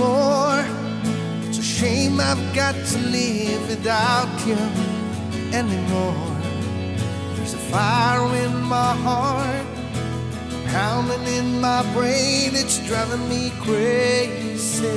for. It's a shame I've got to live without you anymore. There's a fire in my heart, pounding in my brain, it's driving me crazy.